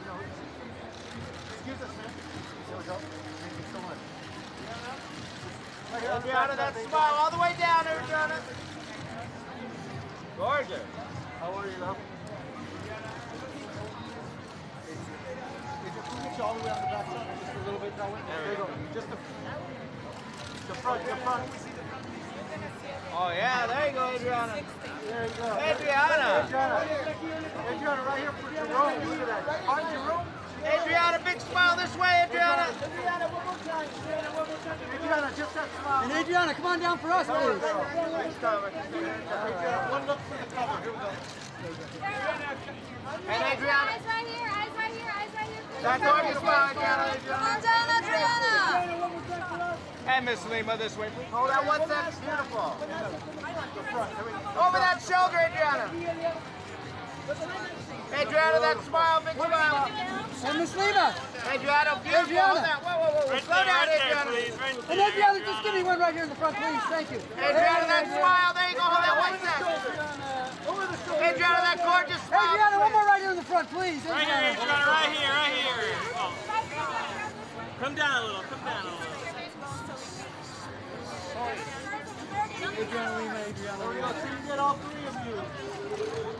know. Excuse us, man. There we go. Thank you so much. Right here side, smile all the way down, Adriana. Gorgeous. How are you, love? All the way on the back side? Just a little bit that way? There you go. Just the, the front, the front. Oh yeah, there you go, Adriana. There you go. Adriana. Adriana. Adriana, right here for Jerome. Look at that. Find Jerome. Adriana, big smile this way, Adriana. Adriana, one more time. Adriana, one more time. Adriana, just that smile. And Adriana, come on down for us, please. Next time. Adriana, one look for the cover. Here we go. And Adriana. Eyes right here, eyes right here, eyes right here. That's That gorgeous smile, Adriana. Come on down, Adriana. And Miss Lima this way, please. Hold on one second. Beautiful. Over that shoulder, Adriana. Adriana, that smile, big smile. And Miss Lima. Adriana, beautiful. Adriana. Hold that. Whoa, whoa, whoa. Slow down, And there. Adriana, just give me one right here in the front, please. Thank you. Adriana, that smile. There you go. Hold that one second. Adriana, that gorgeous smile. Adriana, one more right here in the front, please. Right here, Adriana. Adriana, right here, right here. Oh. Come down a little, come down a little. Adriana Lima, Adriana Lima. So you get all three of you.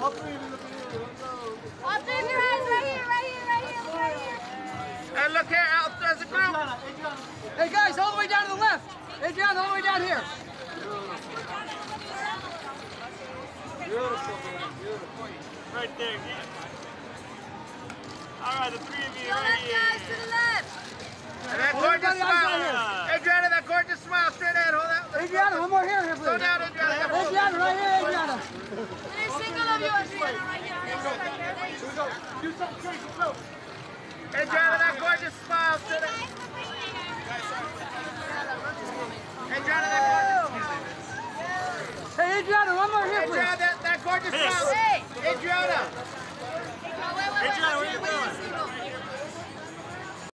All three of you look at you. Let's go. All three of your eyes right here, right here, right here, right here. And look here, out as a group. Adriana, Adriana. Hey guys, all the way down to the left. Adriana, all the way down here. Beautiful, baby. Beautiful. Right there. yeah. All right, the three of you Go right left, guys, to the left. And that gorgeous Everybody eyes right smile. Adriana, that gorgeous smile. Straight ahead. Hold that. Adriana, one more here, here, Slow please. down, Adriana. Adriana, right here, Adriana. There's single of you, Adriana, right here. Right here, right here. Here we go. Do something crazy. Go. Adriana, one more here, please. Adriana, that, that gorgeous crowd. Hey, Adriana.